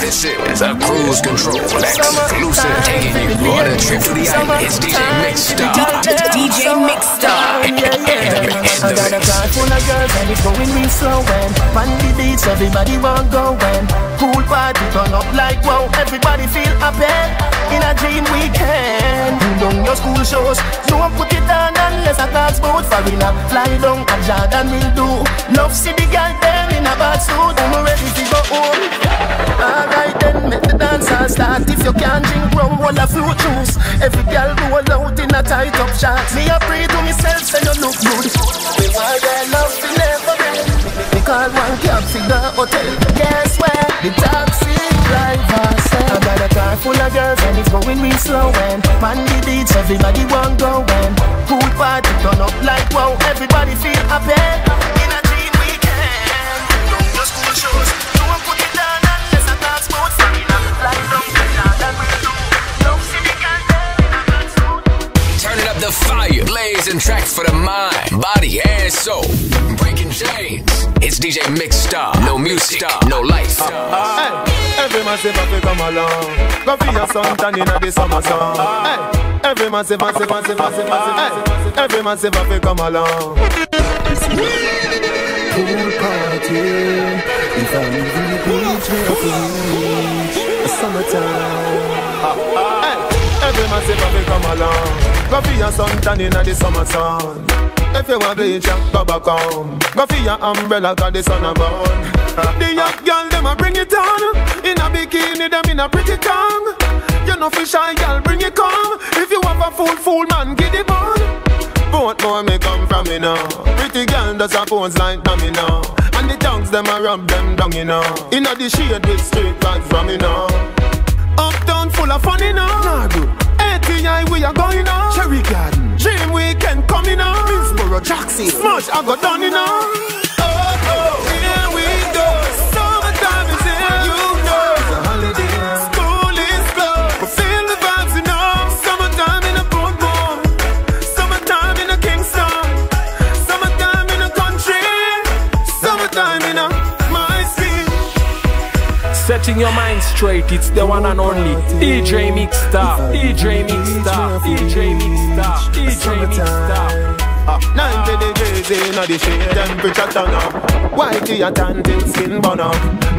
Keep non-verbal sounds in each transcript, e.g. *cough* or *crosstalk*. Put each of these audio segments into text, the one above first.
This is a cruise control exclusive, taking you on a trip to the island. It's DJ Mixstar. DJ Mixstar. I got a car full of girls and it's going real slow and on the beach everybody want go and pool party turn up like wow everybody feel happy in a dream weekend. Do down your school shows, don't put it on unless I talk about foreigner. Fly down a Jordan will do. Love see the girl them in a bad suit, I'm ready to go home. Alright then, make the dance all start. If you can't drink rum, roll a fruit juice. Every girl roll out in a tight up shot. Me a pray to myself, say you look good. We want that love to never end. We call one cab to the hotel. Guess where? The taxi driver full of girls and it's going real slow and man the beach, everybody want go and pool party turn up like wow. Everybody feel happy. Suit. Turning up the fire, blazing tracks for the mind, body, and soul. Breaking chains. It's DJ Mixstar. No music, no life. Ah, ah. Hey, every massive have to come along. Go for your sun tan inna the summer sun. Hey, every massive, massive, massive, massive, massive. Hey, every massive have to come along. Pool party. If I leave the beach, where to reach? The summertime. Ah. Every massive have to come along. For your sun tan inna the summer sun. If you want bleach, back home. Go for your umbrella 'cause the sun a burn. The young girl them a bring it on. In a bikini, them in a pretty tongue. You know fish shy girl, bring it come. If you have a fool, fool man, get it on. Both more me come from me now. Pretty girl does a pose like me now. And the tongues them a rub them down, you know. Inna the shade with straight vibes from me now. Full of fun, you know. Nah. ATI we are going now. Cherry Garden. Dream weekend coming now. Middlesboro, Jackson. Smash I got done, you know. Oh, oh, here we go. Setting your mind straight, it's the one and only DJ Mixstar, DJ Mixstar, DJ Mixstar, DJ Mixstar. Ah, 90 degrees in the shade, temperature turn up. White tea and tan till skin burn up.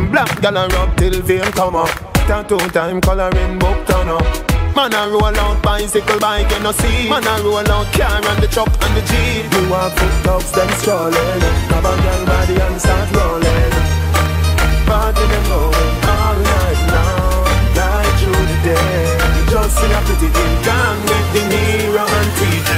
Black gal a rub till vein come up. Tattoo time coloring book turn up. Man a roll out bicycle bike you no see. Man a roll out car and the truck and the jeep. You walk foot dogs them strolling. Grab a girl body and start rolling. Party them going all night long, right through the day. Just see a pretty thing, get the Nero and.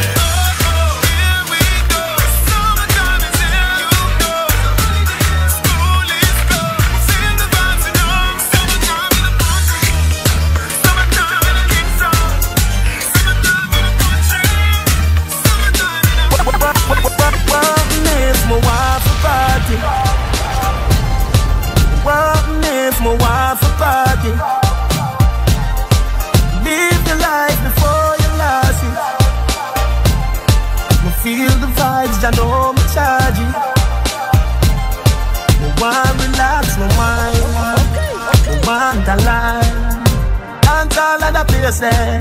Party? Live the life before you lost it. Me feel the vibes, I know me charge it. Me want relax my mind, me want a line. Dance all of the place there,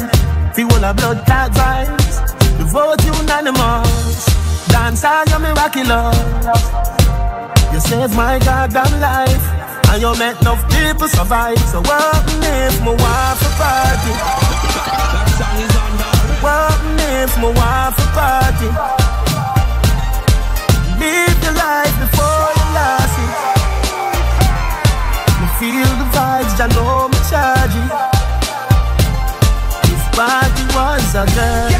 feel all the blood clot vibes. The vote unanimous. Dance all your miraculous. You saved my goddamn life. And you make enough people survive. So what if my wife a party? What if my wife a party? Live the life before you lost it. Me feel the vibes, I know me charge. If party was a girl,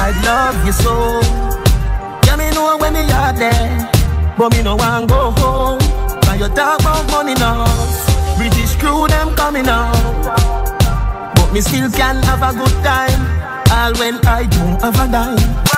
I'd love you so. Yeah, me know when me are there, but me no want go home. You talk about money now, British crew them coming out, but me still can have a good time. All when I don't have a dime.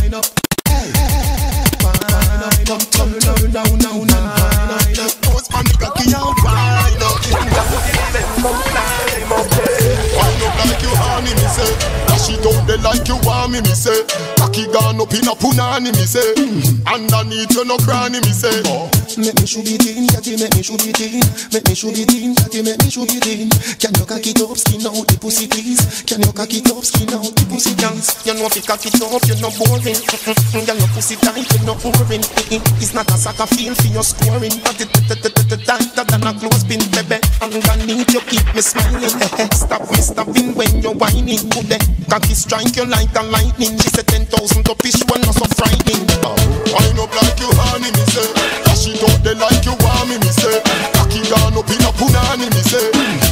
Wine up. Hey, wine up. Come, come, down, down, and up. Post cocky and up. Up like you honey, me say. It out there like you want me, me say. Cocky gone up in a punani, me say. Underneath you no cranny, me say. Make me shoot it in, catty, make me shoot it in. Make me shoot it in, catty, make me shoot it in. Can you cock it up, skin out the pussy, please? Can you cock it up, skin out the pussy, please? You know if you cock it up, you're not boring. Girl, your pussy tight, you're not boring. It's not a soccer field for your scoring, but it tighter than a clothespin, baby. Underneath you keep me smiling. *laughs* Stop me stopping when you're whining. Good cocky strike you like a lightning. She said ten thousand to fish, one not so frightening. Wind up like you honey, me say. Dash it out there like you want me, me say. Cocky gone up in a punani, me say.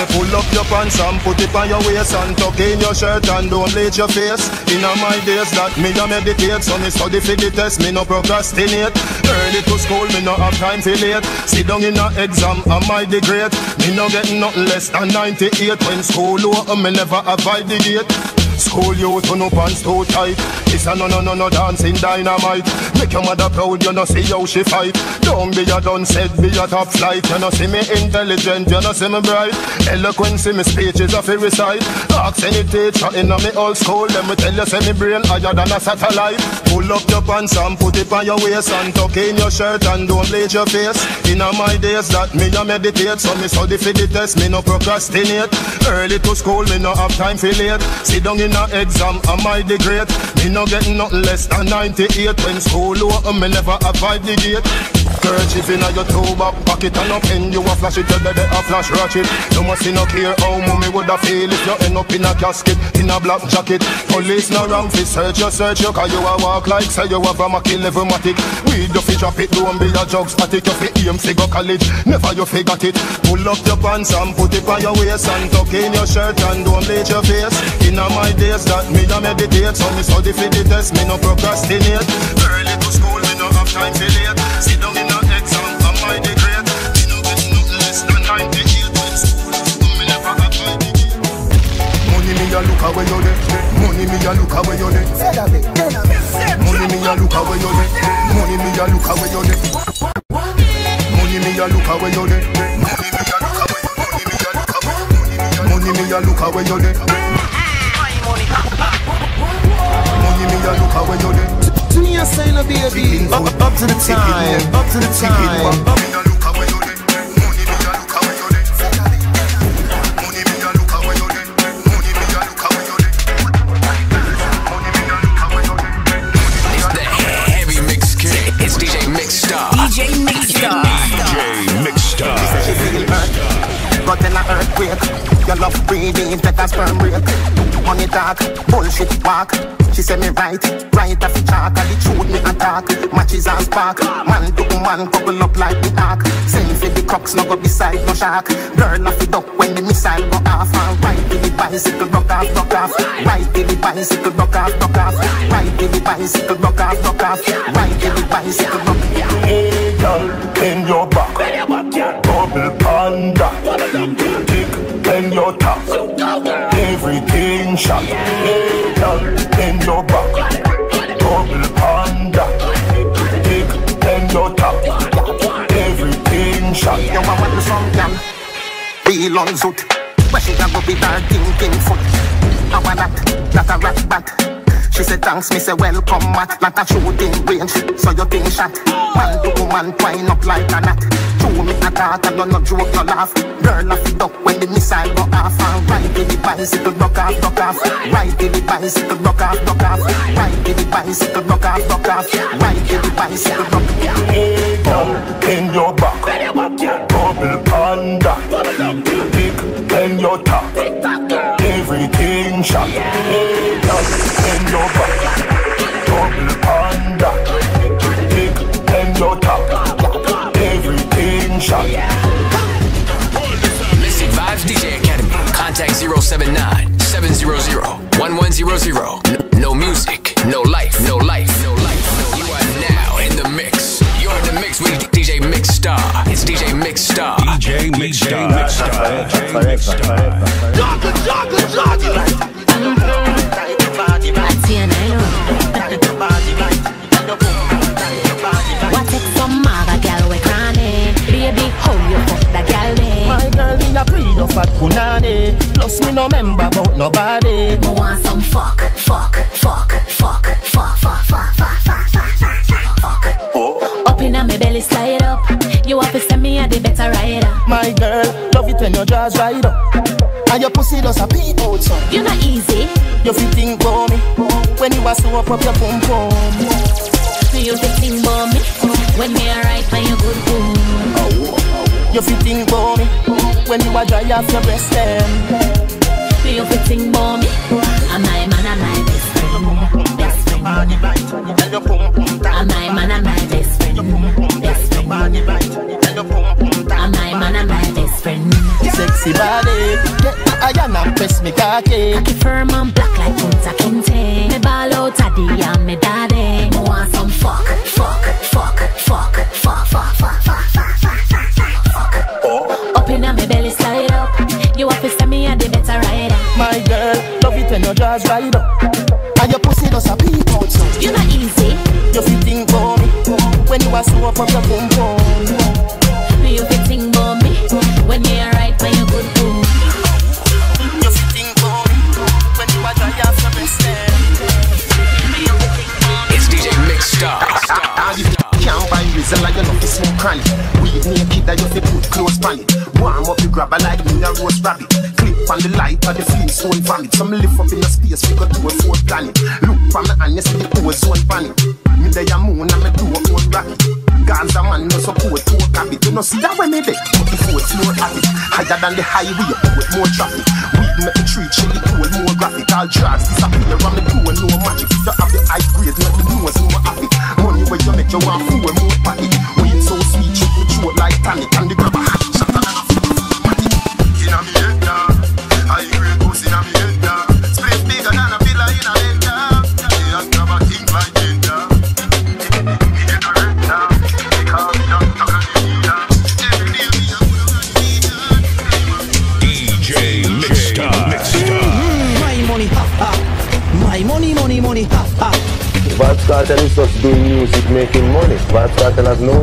Say pull up your pants and put it on your waist and tuck in your shirt and don't bleach your face. In my days that me a meditate, so me study for the test, me no procrastinate. Early to school, me no have time for late. Sit down in a exam, am I the great? Me no get nothing less than 98 when school over, me never avoid the gate. School youth no pants too tight. It's a no no no no dancing dynamite. Make your mother proud you no see how she fight. Don't be a done said be a top flight. You no see me intelligent you no see me bright. Eloquence in me speech is a fi recite. Ask any teacher in me old school Let me tell you say me brain higher than a satellite. Pull up your pants and put it on your waist And tuck in your shirt and don't bleach your face. In my days that me a meditate So me study for the test me no procrastinate. Early to school me no have time for late. Sit down in a exam am I the great? Me no get nothing less than 98 When school over me never avoid the gate Kerchief in your toe back pocket and up pen you a flash it, you dead a flash ratchet. You must see no care how mommy woulda feel if you end up in a casket in a black jacket. Police no wrong fi search you, search you, cause you a walk like say you have a Mackie level matic. We do fi drop it, don't be a jug static. You fi aim fi go college, never you fi got it. Pull up your pants and put it on your waist and tuck in your shirt and don't bleach your face. In my days that me a meditate, so me study fi the test, me no procrastinate. Early to school, me no have time fi late. Sit a look away you there. Money me a look away you there. Money me a look away you there. Money me a look away you there. Money me a look away you there. Money me a look away. Money me a look away you there. Money me a look away you. Do me a sign, a baby. Up, up to the time, up to the time. Money me a look earthquake. Your love breathing, take a sperm break. Money talk, bullshit walk. She say me right, right off the chalk. And the truth me attack. Matches and spark. Man to man couple up like the ark. Send for the crooks, no go beside no shark. Girl off the duck when the missile go off. And right to the bicycle, rock off, rock off. Right to the bicycle, rock off, rock off. Right to the bicycle, rock off, rock off. Right to the bicycle, rock off. Hey, girl, in your back. Double panda. Your top. Everything shot. Hey, girl, in your back. Double panda. Tick, in your top. Everything shot. You want the song can Real on zoot Where she a go with her thinking foot How a that, that a rat bat she said thanks, me say welcome mat Like a shooting range, so you think shot Man to woman twine up like a knot True me attack and you no joke, no laugh Girl off the duck when the missile go off And ride to the bicycle, rock off, rock off Ride to the bicycle, rock off, rock off Ride to the bicycle, rock off, rock off Ride to the bicycle, rock off Hey, girl, in your back. Double panda. Tick, in your top. Everything shot. Hey, girl, in your back. Double panda. Tick, in your top. Everything shot. Mystic Vibes DJ Academy. Contact 079 700 1100. No music, no life, no life, no life. You are now in the mix. You're in the mix with DJ Mix Star. It's DJ Mix Star. DJ Mixstar. What how you fuck that gal me? My girl in a creed of fat punani Plus me no member about nobody Me want some fuck, fuck, fuck, fuck, fuck, fuck, fuck, fuck, fuck, fuck, fuck, fuck, fuck. Up inna me belly slide up. You have to send me a the better rider. My girl, love it when your jaws ride up And your pussy does a peep out son You not easy. You fit think about me When you a sew up up your pum pum You fit think about me when me alright when you good boom. You fit think for me When you are dry off your breast Do You fit think for me? I'm my man am my best friend. Best friend. I'm my man am my best friend. Best friend. I'm my man am my best friend. Sexy body Get I am not press me cocky. Cocky firm and black like Kunta Kinte. Me ball out a day and me daddy. Me want some fuck, fuck, fuck, fuck, fuck, fuck. Jaws ride up And your pussy does a peep out son. You not easy. You fit think about me. When you a sew up up your pum pum Reason like you know fi smoke cranny Weed naked that you fi put close pan it Warm up the grabber like me a roast rabbit. Clip on the light of the flintstone vomit. Some lift up in the space we got to a fourth planet. Look from the hand you see the ozone panic Me there a moon and me do a own rocket Gaza man no support to a habit. You know see that when me there But the fourth floor habit. Higher than the highway put more traffic. Weed make the tree chilly cool more graphic. All drugs disappear on the pool no magic. If you have the high grade Joa fu e mo pa it.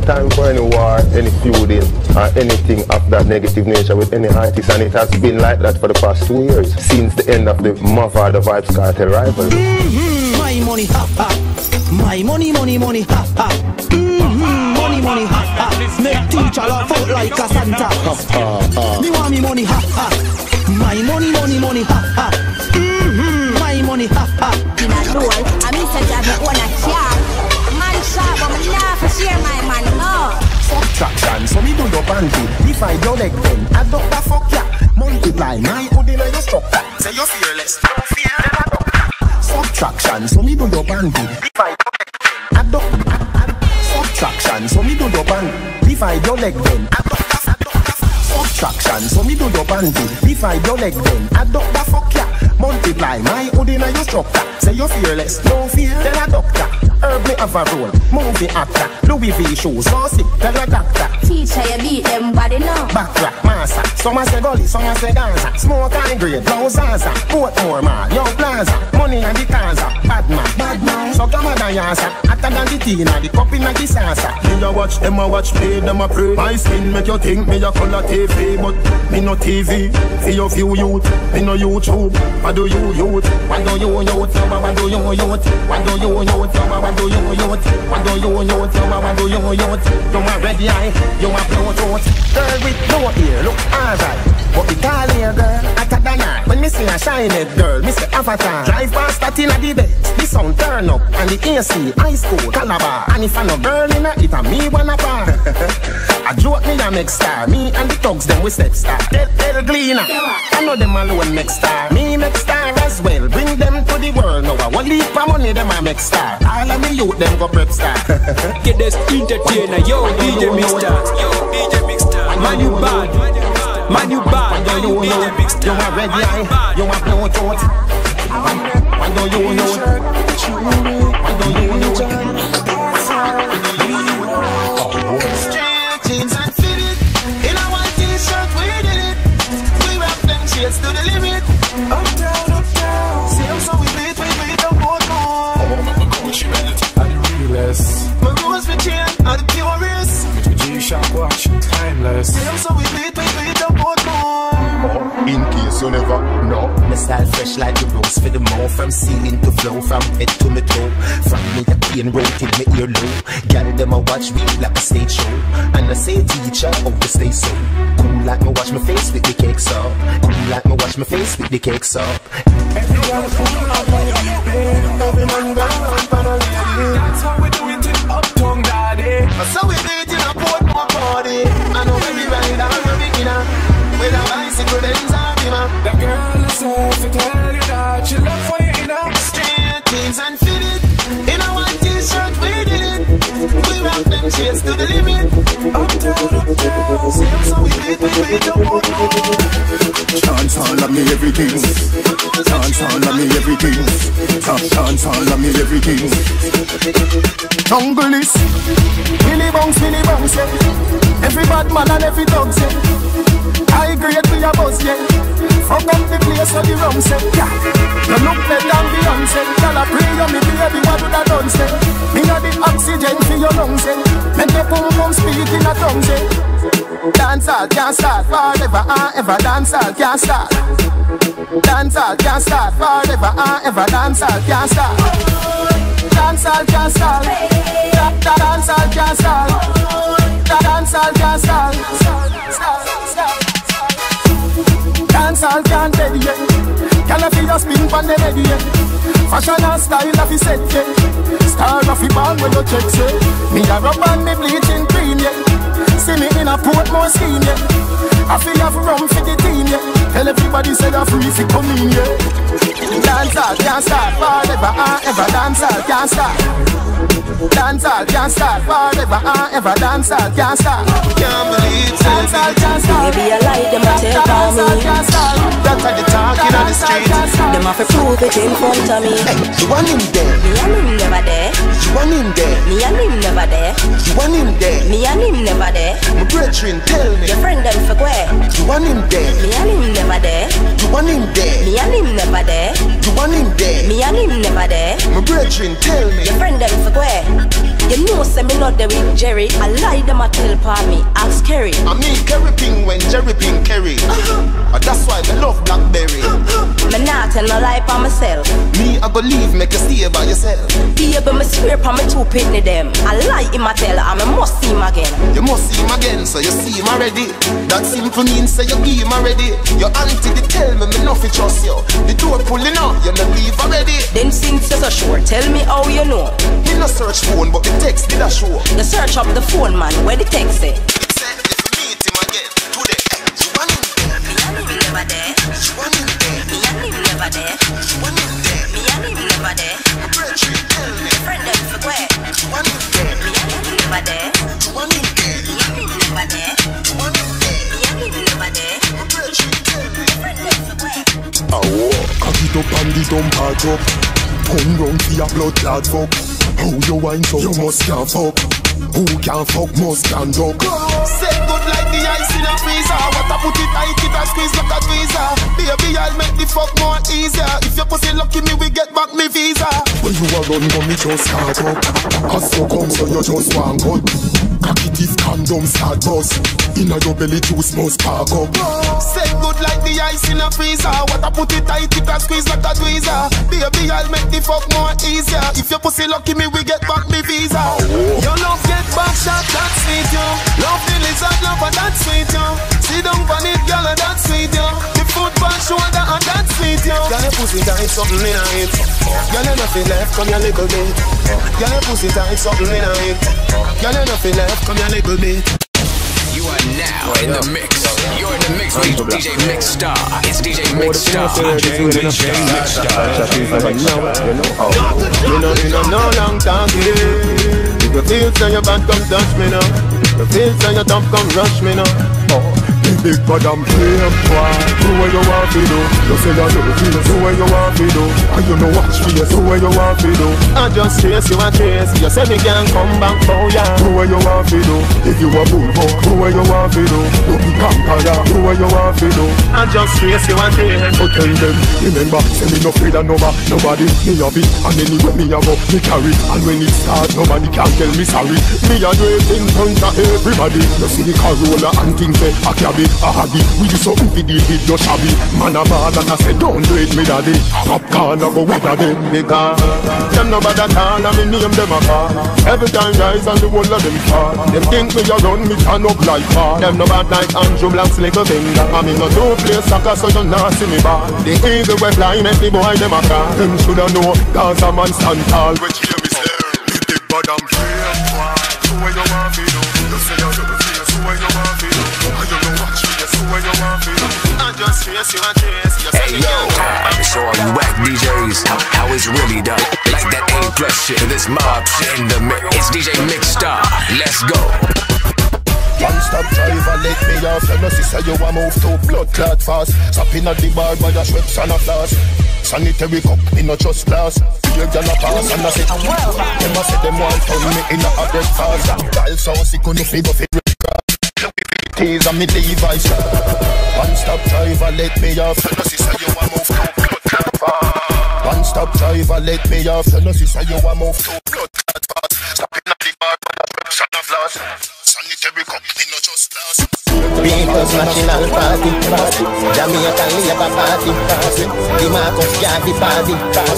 Time for any war, any feuding, or anything of that negative nature with any artist, and it has been like that for the past two years, since the end of the Mavard the Vybz Kartel rivalry. Mm, my money, ha ha. My money, money, money, ha ha. Mm-hmm, money, money, ha ha. Make teacher laugh out like a Santa. Ha ha. Me want me money, ha ha. My money, money, money, ha ha. Mm-hmm, my money, ha ha. in a roll. I miss a job, me own a car. Man shop, but me nah for share my man, attraction So me do your panty, if I don't like them I don't the fuck ya, multiply My hood in your structure Say you're fearless, no fear, never doctor Subtraction, so me do your panty If I don't like them, I don't Subtraction, so me do your panty If I don't like them, I don't Subtraction, so me do your panty If I don't like them, I don't the fuck ya Multiply my hood in your structure Say you're fearless, no fear, then a doctor Herb me have a role, movie actor Louis V shoes, so sick, tell a doctor. Teacher, you beat them body now. Backrack, massa Some a say gully, some a say Gaza Smoke high grade, blow Zaza. Portmore mall, young plaza. Money and the Kaza Bad man, bad man. So come on, Yasa Hotter than the Tina, the cup in the salsa. Me a watch them a watch play them a pray. My skin make you think me a color TV But me no TV For your few youth. Me no YouTube. What do you youth? What do you youth? What do you youth? What do you youth? What do you youth? What do you youth? What do you youth? You a red eye, you a blue throat. Girl with no ear, look alright. But here girl, hotter than I. When me see a shiny girl, me say avatar Drive past that in a the bed. The sound turn up And the AC, high school, calabar. And if I no girl in a, it a me wanna bar *laughs* I joke me a make star Me and the thugs them we step star Tell, tell Gleaner I know them alone make star Me make star as well Bring them to the world now I want leap of money them a make star All of me youth them go prep star *laughs* Get this entertainer, yo, DJ Mixstar. Yo, DJ Mixstar. Man, you bad. My new band, When do you know? You are red eye, you have no thought. When do you know? When do you know? Timeless. See how so we beat, we beat the boat more In case you never know. My style fresh like the rose for the more From ceiling to flow, from head to my toe. From me a pain road till me ear low. Gal them a watch me like a stage show. And I say teacher, how to stay so. Cool like me wash my face with the cakes up Cool like me wash my face with the cakes up Every girl full of lady Every man shades to the limit. Up down See how so we beat, we beat the boat Dance all of me everything. Dance all of me everything. Top dance all of me everything. Jungle is Billy bounce, Billy bounce, yeah. Every bad man and every dog, yeah. High grade we a buzz, yeah. Fuck up the place where the rum say, yeah. You look better than Beyonce. Girl, I pray you me baby, what do that done say Me a the oxygen for your lungs, yeah. Make your pum pum speak in a tongue, yeah Dance all can't start forever and ever. Dance all can't start. Dance all can't start forever and ever. Dance all can't start. Dance all can't start. Da- da- Dance all can't start. Da- Dance all can't start. Dance all can't dead yet Girl, I feel your spin pon the ready yeah. Fashion and style of the set yeah. Star of the band when you check say Me a rub and me bleaching. See me in a Portmore scheme yeah. I feel have rum for the team yeah. Tell everybody say they're free fi come in yeah. Dance all can't start forever and ever Dance all can't start Dance all can't start forever and ever Dance all can't start Can't believe Dance all can't start Maybe a lie them a tell for Dance all me. can't start That's how they talking on the street Them have to prove it in front of me. Hey, you want him there? Me and him never there. You want him there? Me and him never there. You want him there? Me and him never there. My brethren, tell me. Your friend them for where? You want him there? Me and him never there. You want him there? Me and him never there. You want him there? Me and him never there. My brethren, tell me. Your friend them for where? You know say me not there with Jerry. I lie them a tell pa me. Ask Kerry. I mean Kerry Ping when Jerry Ping Kerry. Uh, that's why me love Blackberry. Me not tell no lie pa myself. Me, I go leave, make you stay by yourself. Baby, me swear pa me two pitney them. I lie him a tell and me must see him again. You must see him again, so you see him already. That simple means say you give him already. Your auntie they tell me me nothing trust you. The door pulling up, you no leave already. Then since you're so sure, tell me how you know. Me no search phone, but the text did a show. You search up the phone man, where the text say? Say if you meet him again today, you want him there. Me and him never there. You want him there. Me and him never there. You want him there. Me and him never there. My brethren, tell me. Friend them for where? You want him there. Me and him never there. You want him there. Me and him never there. You want him there. Me and him never there. My brethren, tell me. Friend them for where? Oh, cock it up and the dumper drop. Come round for your blood clot fuck. How you wine so you must can't fuck. Who can fuck must can duck. Say good like the ice in a freezer What I put it tight, it a squeeze like a tweezer Baby, I'll make the fuck more easier If your pussy lucky me, we get back me visa When you a run, go me just start up. As you come, so you just want cut. Cock it if condom start bust. Inna your belly juice must spark up. Say good like the ice in a freezer. What I put it tight, it a squeeze like a tweezer. Baby, I'll make the fuck more easier. If your pussy lucky me, we get back me visa. Your love get back shot, that's sweet, yo. Love the lizard, love that's sweet, yo. See down on it, girl, and that's sweet, yo foot back shoulder, and that's sweet, yo Girl, your pussy tight, something in it Girl, you nothing left, come here little bit Girl, your pussy tight, something in it Girl, you nothing left, come here little bit You are now in the mix. You're in the mix with DJ Mix Star. It's DJ Mix Star. DJ Mix You know, you know, no long talking. If you feel so your bad, come touch me now. If you feel so your top, come rush me now. Big bad and play boy. Do what you want to do. You say you do. It Do what you want to do. And you know watch me Do what you want to do. I just chase you and chase You say me can't come back for ya. Do what you want to do. If you a bull buck Do what you want to do. Do be vampire Do what you want to do. I just chase you and chase So tell them Remember Say me no afraid of no Nobody Me have it And anyway me a go Me carry. And when it start Nobody can tell me sorry. Me a do it in front of everybody. You see the Corolla and things say A cabby A haggy We do something to deal with your shabby. Man a ball and I say don't do it me daddy. Up corner go with them Because Them no bother call And me name them a call. Every time rise and the whole of them fall. Them think me a run me turn up like car Them no bad like Andrew Black's little finger. I mean no two play soccer so you not see me ball. The eagle we fly make the boy them a call. Them shoulda know Cause a man stand tall. Which hear me say Me big bad and Hey yo, time to show all you whack DJs how, how it's really done. Like that A plus shit, this mob shit in the mix. It's DJ Mix Star. Let's go. One stop driver, let me off. You know, sister, you a move to blood clot fast. Stopping at the bar by the Schweppes and a flask. Sanitary cup, me no trust glass. Your girl a pass and I say, them a say them want turn me in a hot breakfast. Dial so sick, no figure Tease and me Levi's. One stop driver, let me off. You know, you a move blood. One stop driver, let me off. You know, you a move blood clot fast. Stopping at the bar by the Schweppes and a flask. Sanitary cup, me no trust glass. People's National Party, Jamaican Labour Party, the Marcus Garvey Party,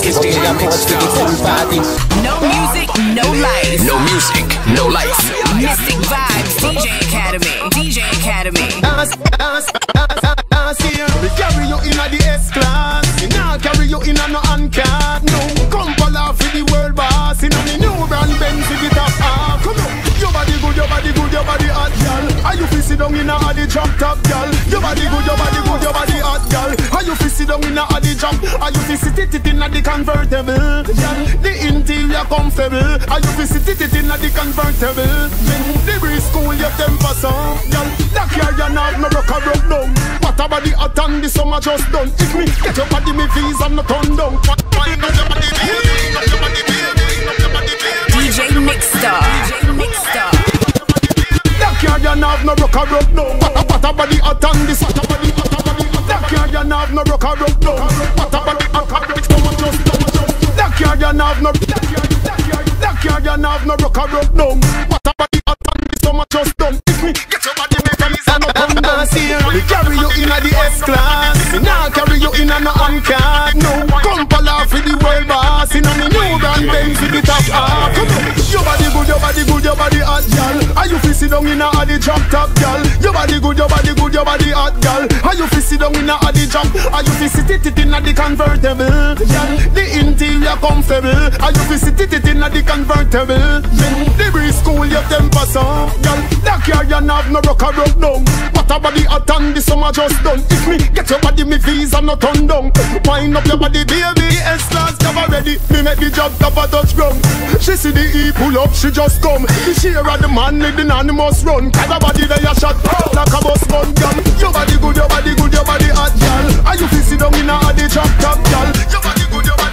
It's DJ Jamaica to the Star. full party. No music, no life. No music, no life. Mystic Vibes, DJ Academy. DJ Academy. Ask, ask, ask, ask, ask here. We carry you in a the S class. We now carry you in a no down in a the drop top, girl? Your body good, your body good, your body hot, girl. Are you fi sit down in a the drop? Are you fi sit it in a the convertible, girl? The interior comfortable. Are you fi sit it in a the convertible? The breeze cool your temper so, girl. That car you not no rock a rock down. What about the hot and the summer just done? If me get your body, me visa no turn down. Wine up your body, baby? Your body, baby? DJ Mix Star. DJ. That you not no rock a rock down. What what about the hot and about the what about the That you not no rock a rock down. What about the hot and the summer just done? That car you not no that that you not no rock a rock down. What about the hot and the summer just done? If me get your body, me visa no turn down. We carry you in a the S class. We now carry you in a no uncat. No, come for laugh with the world boss. In a me new brand Benz with the top half. Sit down in a a the drop top, girl? Your body good, your body good, your body hot, girl. How you fi sit down in a a the drop? Are you fi sit it in a the convertible, girl? The interior comfortable. Are you fi sit it in a the convertible? The breeze cool your temper so, girl. That car you not no rock a rock down. What about the hot and the summer just done? If me get your body, me visa no turn down. Wind up your body, baby. S class cover ready. Me make the job a touch ground. She see the E pull up, she just come. The share of the man with the anonymous run. Cause her body there a shot like a bus gun, girl. Your body good, your body good, your body hot, girl. Are you fi sit down in a the drop top, girl? Your body good, your body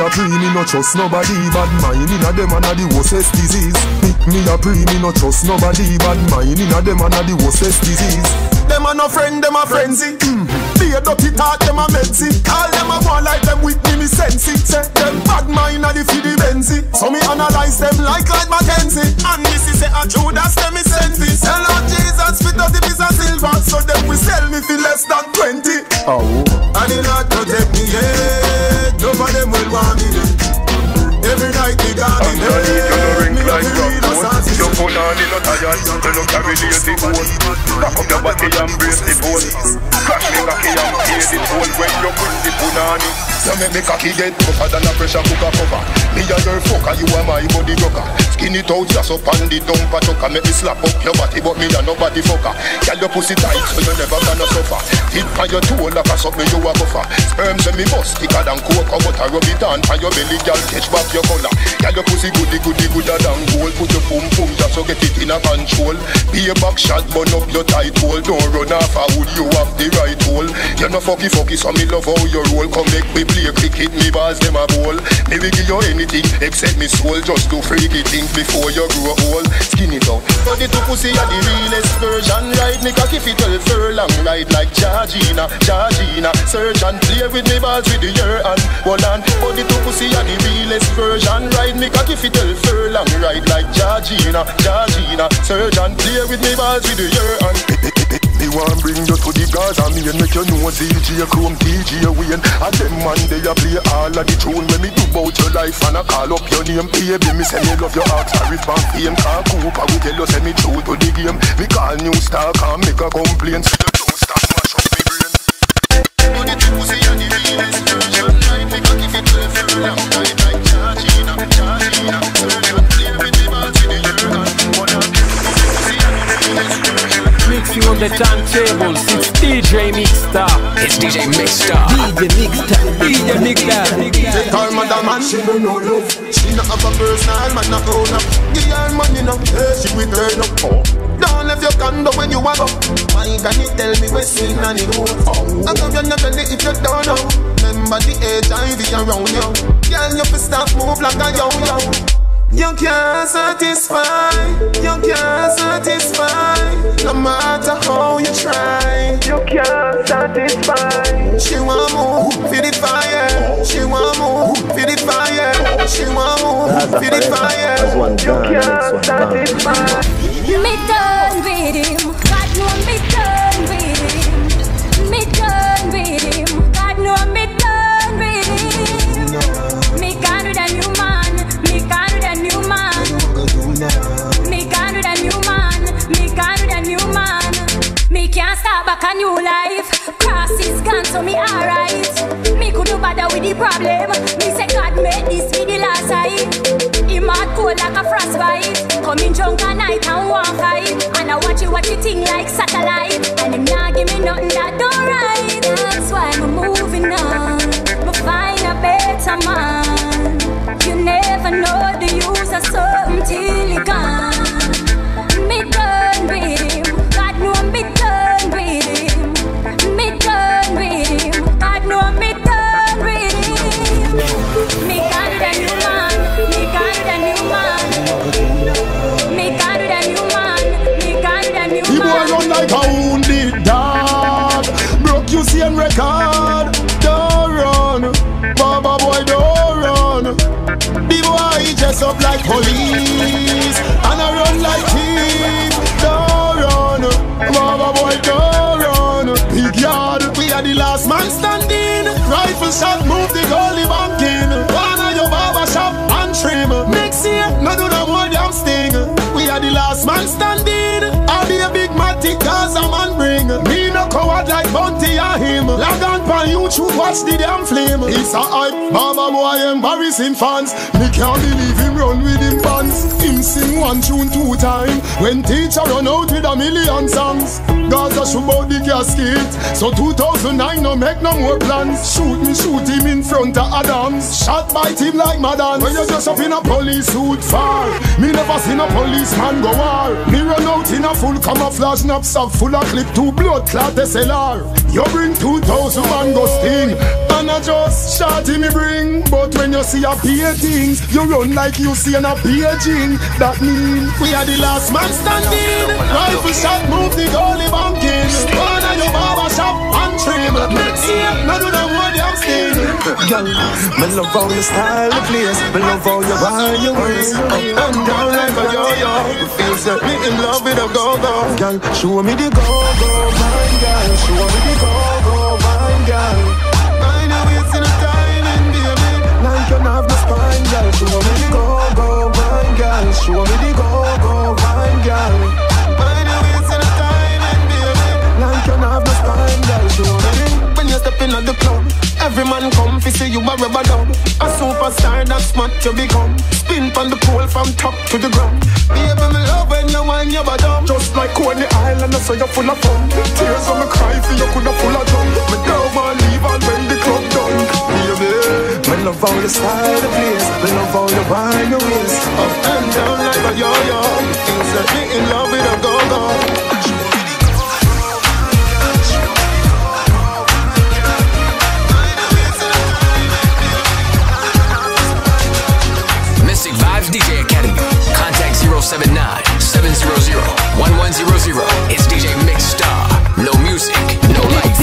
a pre, me no trust nobody Bad mind inna them and a the worstest disease Me, me a pre, me no trust nobody Bad mind inna them and a the worstest disease Them a no friend, them a frenzy. Mm. A dirty talk, them a medsi. Call them a want like them with me, me sensey. Say them bad mind a the fi the Benzi. So me analyze them like like Mackenzie. And this is a Judas, them me send fi. Sell out Jesus out the piece of silver. So them we sell me fi less than twenty. Oh And it not protect me of them will want me. Every night me got me dead. Me got to read a song. You put on the nut lion, you no carry lazy bone. Back up your body and brace the bone. Crash me cocky and pay the toll when you put the punani. You make me cocky get tougher than a pressure cooker cover. Me a your fucker, you are my body rocker. Skin it out, just up on the dumper chucker. Make me slap up your body, but me a nobody fucker. Girl, your pussy tight, so you never gonna suffer. Hit on your toe like a something you a buffer. Sperm say me bust thicker than coke, but I rub it on for your belly, girl. Catch back your collar. Girl, your pussy goody goody gooder than gold. Put your pum pum just so get it in a control. Be a back shot, burn up your tight hole. Don't run off a wood, you have the right hole. You're no fucky fucky, so me love how you roll. Come make me play cricket, me balls them a bowl. Me will give you anything except me soul. Just do freaky things before you grow old. Skin it out. But the two pussy are the realest version. Right, me cocky fit 12 furlong. Ride like Georgina, Georgina. Surgeon, play with me balls with the year and hold on. But the two pussy are the realest version. Ride me cocky fit 12 furlong. Ride like Georgina, Georgina. Surgeon, play with me balls with the year and *laughs* me want bring you to the Gaza Me and make you know ZG Chrome TG Wayne. And them man they a play all of the tune. When me do bout your life and I call up your name Baby me say me love your heart Sorry for fame Car Cooper we tell you say me true to the game. Me call new star can't make a complaint the turntables, it's DJ Mixstar. It's DJ Mixstar. DJ Mixstar. DJ Mixstar. Take her mother man, she don't know love. She not have a personal man, not own up. Give her money now, hey, she will turn up. Oh, don't leave your condo when you walk up. Why can you tell me we're seen on the road I come you not if you don't know. Remember the HIV around you. Girl, you fi stop move like a yo-yo you can't satisfy, you can't satisfy No matter how you try. You can't satisfy. She want move for the fire. She want move for the fire. She want move for the fire. You can't satisfy. Me done with him. So me alright. Me could do better with the problem. Me say God made this be the last time. Him hard cold like a frostbite. Coming drunk at night and one fight. And I watch you watch you thing like satellite. And him not give me nothing that don't right. That's why I'm moving on. Me find a better man. You never know the use of something till it gone. Dress up like police And I run like thief Don't run. Baba boy don't run. Big yard We are the last man standing. Rifle shot move the goalie on watch the damn flame? It's a hype. Baba boy embarrassing fans. Me can't believe him run with him fans. Him sing one tune two time. When teacher run out with a million songs Gaza shoot out the casket. So 2009 no make no more plans. Shoot me shoot him in front of Adams. Shot by him like Madden. When you just up in a police suit far Me never seen a policeman go war. Me run out in a full camouflage knapsack full of clip. Two blood clot SLR You bring 2000 man go sting And I just shot him me bring But when you see a peer things You run like you see an a paging That mean we are the last man standing. Rifle shot move the goalie banking One of your barber shop and trim. See, no do the word I'm sting Girl, me love how you style of place Me love how you wind your waist Up and down like a yo-yo. You feel like me in love with a go-go. Girl, show me the go-go, wine girl. Show me the go-go, time, girl. Mine are wasting a time, and baby, none can have the spine, girl. Show me the go go wine, girl. Show me the go go wine, girl. Mine are wasting a time, and baby, none can have the spine, girl. Show me when you step in on the club them fi see you a rubber dub. A superstar that's what you become. Spin from the pole from top to the ground. Baby, me love when you wind your bottom. Just like Coney Island, I say you're full of fun. Tears on me cry for you coulda full of drum. Me don't want leave on when the club done. Baby, me love how you style the place. Me love how you wind your waist. Up and down like a yo-yo. Things that me in love with a go-go. 079 700 1100. It's DJ Mix Star. No music, no life.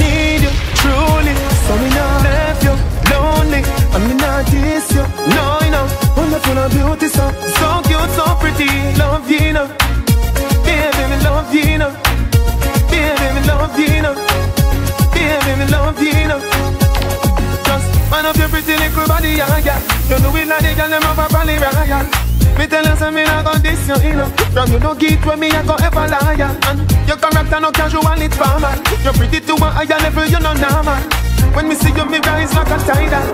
need you truly. So me not left you lonely. And me not diss you. No, you know. Wonderful and beauty, so so cute, so pretty. Love you, know. Baby, me love you, know. Baby, me love you, know. Baby, me love you, know. Just man up your pretty little body, yeah, yeah. You do it like the girl them up a Polly Royal. Me tell you something I got this you, you know. From you no get where me I go ever liar. And your character no casual, it's formal. You're pretty to a higher level, you know normal. When me see you, me rise like a tidal.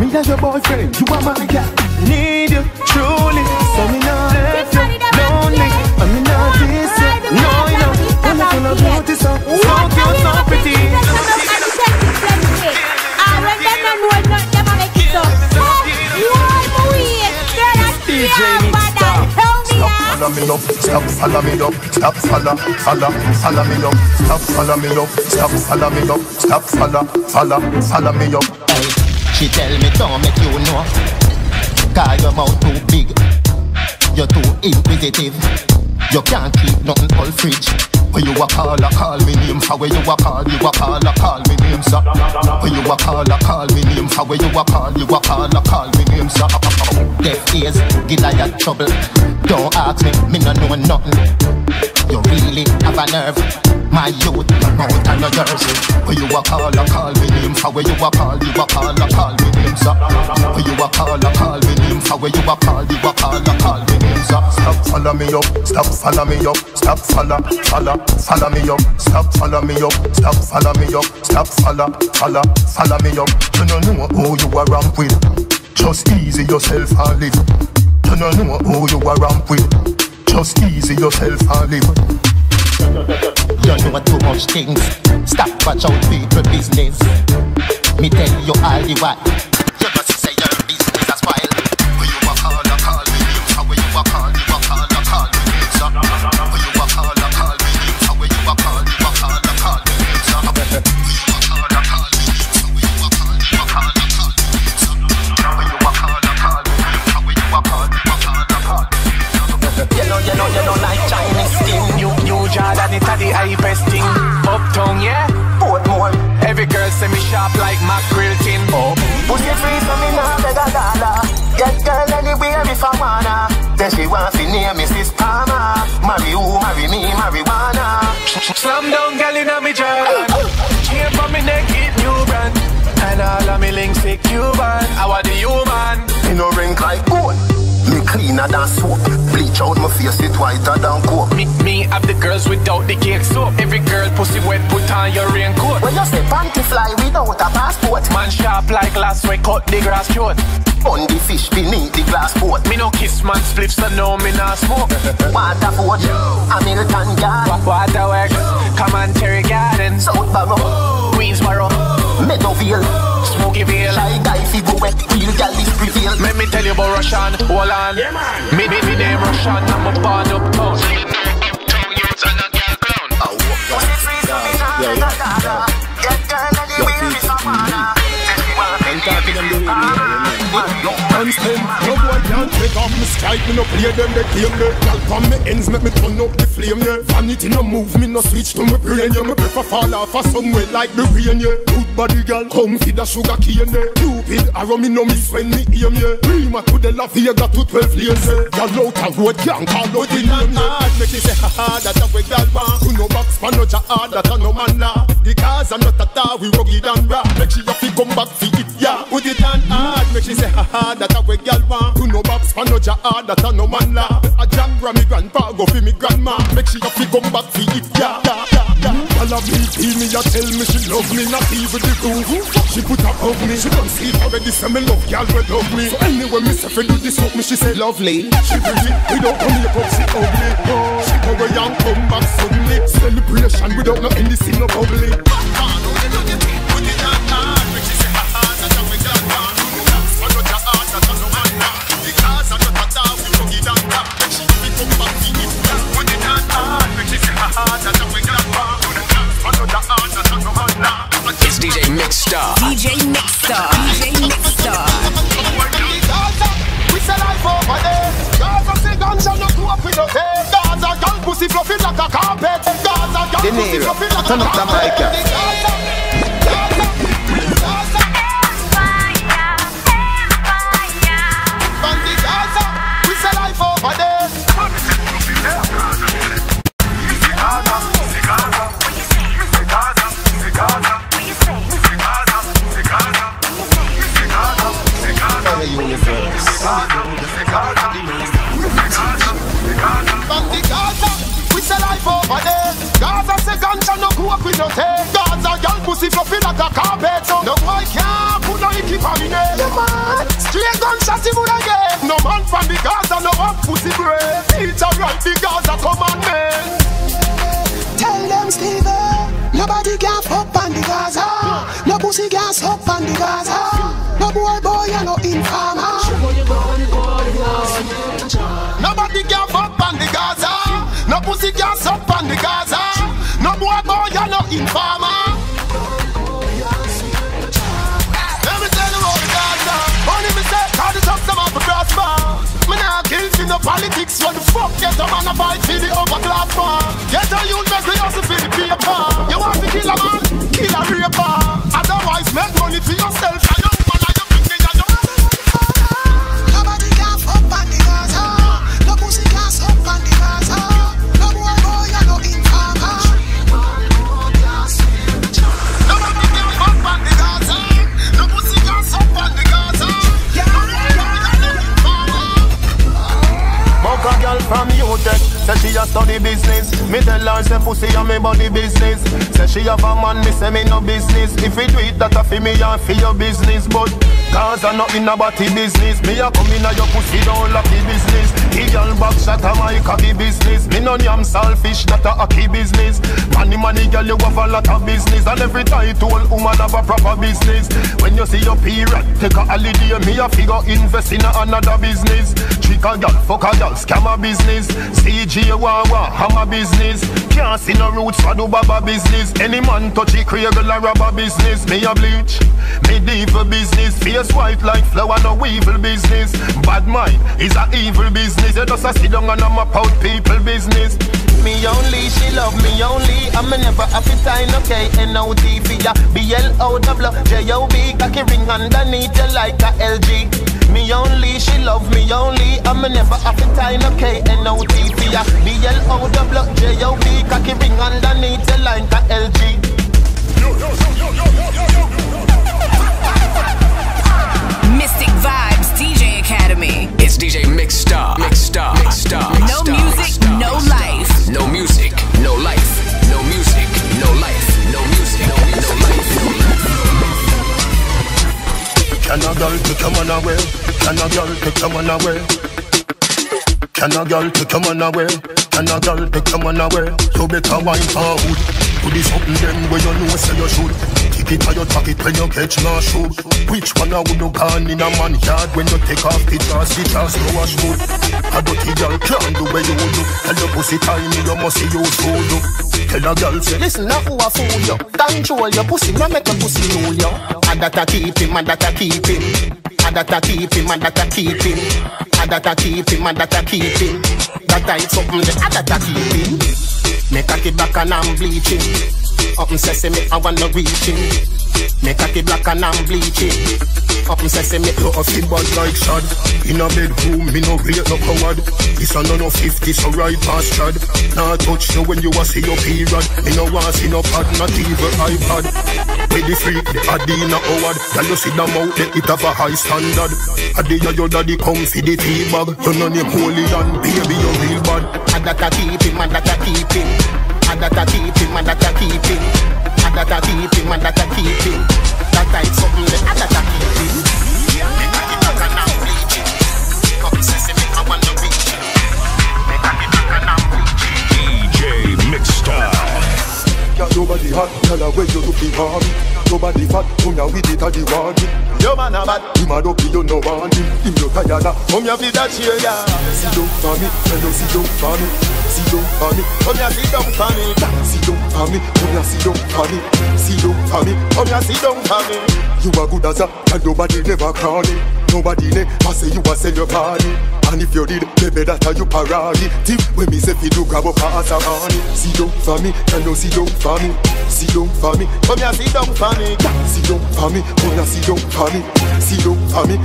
Me and your boyfriend, you are my girl. Need you truly, so me not left you lonely. And me not this you, no, you know. Wonderful and beauty, so so cute, so pretty. DJ Follow me up, stop, follow me up, stop, follow, follow, follow me up, stop, follow me up, stop, follow me up, stop, follow, follow, follow me up. She tell me don't make you know. Cause your mouth too big. You're too inquisitive. You can't keep nothing all fridge When you a call, a call me name For where you a call, you a call, a call me name sir When you a call, a call me name For where you a call, you a call, a call me name sir Deaf ears, Goliath trouble Don't ask me, me no know nothing You really have a nerve my youth, your mouth and your jersey. When you a call, a call me name. For where you a call, you a call, a call me name sir. When you a call, a call me name. For where you a call, you a call, a call me name sir. Stop, follow me up, stop, follow me up, stop, follow, follow, follow me up, stop, follow me up, stop, follow me up, stop, follow, follow, follow me up. You don't know who you are ramp with, just easy yourself and live. You don't know who you are ramp with, just easy yourself and live. *laughs* You know too much things. Stop watch out people business. Me tell you all the while. Jordan, it's a the hypest thing. Uptown, yeah. Portmore. Every girl say me sharp like mackerel tin. Oh. Pussy free so me nah beg a dollar Get girl anywhere if I wanna Then she want fi name me Sis Palmer Marry who, marry me, marijuana Slam down, girl, in me Jordan. Chain from me neck, it new brand. And all of me links, it Cuban. I want the human. Me no rank like gold. Cleaner than soap. Bleach out my face, it whiter than coke. Me, me have the girls without the cake soap. Every girl pussy wet, put on your raincoat. When you say panty fly without a passport Man sharp like glass, we cut the grass short. On the fish beneath the glass boat Me no kiss man spliffs, so no me not smoke. Waterford, Hamilton Yard Wa- Waterworks, Commentary Garden, South Barrow, Queensboro, Meadowvale Smoky Vale. Shy guy fi go wet, real gal is prevail Let me tell you about Russian, hold on. Me, me, me name Russian, I'm a born uptown. Pussy free so me oh, nah beg a dollar Get girl anywhere if I wanna Then take off me strike Me no play them, they claim me. Girl from me ends, make me turn up the flame, yeah. Vanity no move, me no switch to me brain, yeah. Me prefer fall off a somewhere like the rain, yeah. Good body girl, come feed the sugar cane, yeah. Stupid arrow, me no miss when me aim, yeah. Prima to the La Vega to 12 lanes, yeah. Girl out a road, can't call out the name, yeah. Make me say, ha ha, that a way girl want Who no box, man no jar, that a no man law. The cars are not a tar, we rugged and raw. Make she have to come back for it, yeah. Put it on hard, make she say, ha ha, that a way girl want Who no box, no jar, that a no man law A jam me grandpa, go for me grandma Make she have to come back for it, yeah, yeah, yeah, yeah follow me, feel me, ya tell me she love me, not even the groove. She put up of me, she don't see already, say me love, girl, we love me. So anyway, me say fi do this with me, she say lovely. She pretty, we don't come here, but she ugly. She go away and come back suddenly. Celebration without no any sin no bubbly. It's DJ Mixstar. DJ Mixstar. DJ Mixstar. We say life over there. Gaza say ganja no go up with no tail. Gaza girl pussy fluffy like a carpet. Gaza girl pussy fluffy like a turn up carpet. Pussy fluffy like a carpet. So no boy can't put no icky on me name. Yeah, man. Straight gunshot he would get. No man from the Gaza no up pussy brave. It's alright the Gaza commandment. Tell them, Steven, nobody can fuck on the Gaza. No pussy can suck on the Gaza. No boy, boy, you no informer. Nobody can fuck on the Gaza. No pussy can suck on the Gaza. No boy boy you no informer. No politics. What the fuck get a man a fight for the upper class for? Get a youth make we hustle for the paper. You want to kill a man? Kill a raper. Otherwise, make money for yourself. From UTech Say she a study business. Me tell her say pussy a me body business. Say she have a man, me say me no business. If we do it, that a fi me and fi your business But cause I not in a body business. Me a come in a your pussy down lucky business. The girl back shot a my cocky business. Me no yam selfish, that a key business. Money money girl you have a lot of business. And every title woman have a proper business. When you see your period, take a holiday. Me a figure invest in a another business. Trick a girl, fuck a girl, scam a business. CG Wawa, hammer business. Can't see no roots for do baba business. Any man touch it, cradle a rubber business. Me a bleach, medieval business. Face white like flower, no evil business. Bad mind is a evil business. You just a sit down and a map out people business. Me only, she love me only. I'm a never happy time, okay N-O-T ya. B-L-O-W J-O-B Cocky ring underneath you like a LG Me only, she love me only. I'm a never happy time, okay N-O-T ya B-L-O-W J-O-B Cocky ring underneath you like a LG Mystic Vibes DJ Academy. It's DJ Mixstar. Mixstar. Mixstar. No music, no life. No music, no life. No music, no life. No music, no, no life. Can a girl take your man away? Can a girl take your man away? Can a girl take your man away? Can a girl take your man away? You better wine forward. Do this something then where you know say you should. Tick it or you tuck it when you catch no shoe. Which one I would do gone in a man yard when you take off the dress, the dress no wash good. A dirty girl can't do where you do. Tell your pussy tiny, you must see you fool. Tell a girl say, Listen, now who a fool you? Control your pussy, no make a pussy know you. I that I keep him, I that I keep him I that I keep him, I that I keep him I that I keep him, I that I keep him. That I something that I keep him. A kid black and I'm bleaching. Up and sesame, I wanna reach him. Make a kid black and I'm bleaching. Up and sesame, You a fit bad like shad In a bedroom, me no rate no coward. This a no no 50, so right past Chad. Nah touch you when you a see your period. Me no want see no pad, not even iPad. With the freak, the Adina Howard. Girl you see them out there, it have a high standard. Adia your daddy come for the tea bag You know name holy and baby you real bad I that I keep him, I that I keep him And that a keep him, and that a keep him. And that a keep him, and that a keep him. That type something and that a keep him. Got nobody hot, tell her where you looking for me. Nobody fat, come here with it at the warning. Yo man a bad Him a dopey, you no want him. Him you tired of. Come here for that cheer ya See down for me, tell you see down for me. See down for me, Come here sit down for me see down for me. Come here, see down for me. See down for me. Come here sit down for me You a good as a, and nobody never crawling. Nobody ne, I say you a sell your body. And if you did, baby that are you parody. Tip when me say fi do grab up a ass a honey. See down for me, and no see down for me. See down for me, Come here sit down for me see down for me. Come here, see down for me. See down for me.